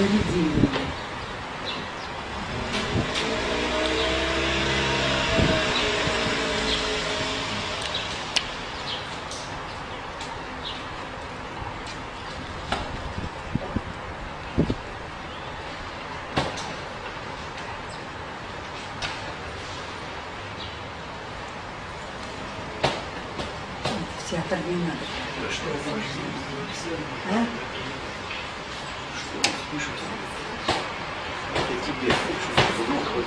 заведение. В театр не надо. А? пишут. Я тебе пишу, ну хоть.